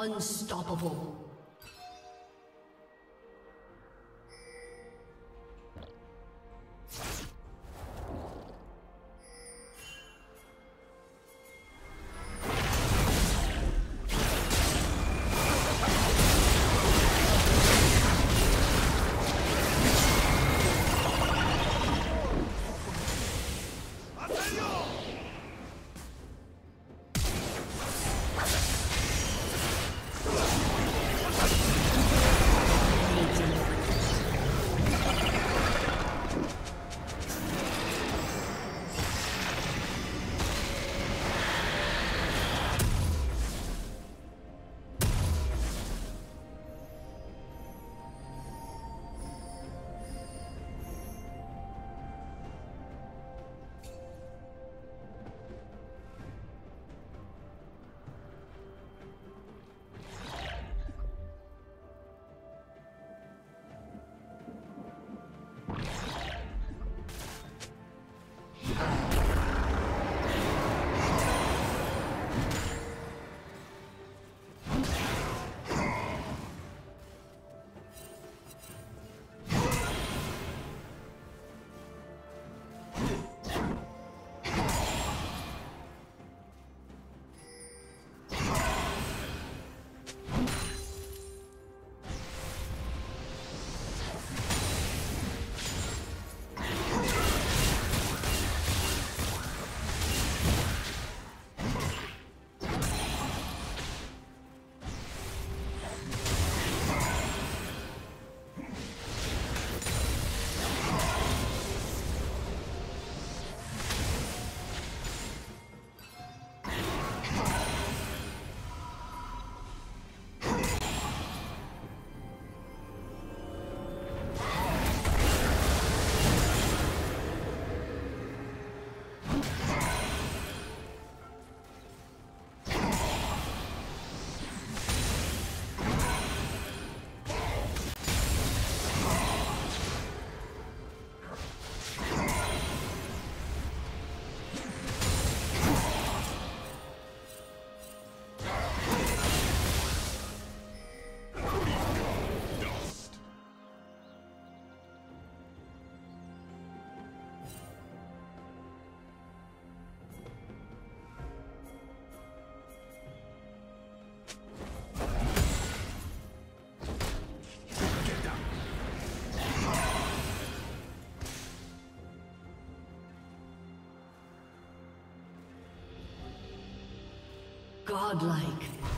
Unstoppable. Godlike.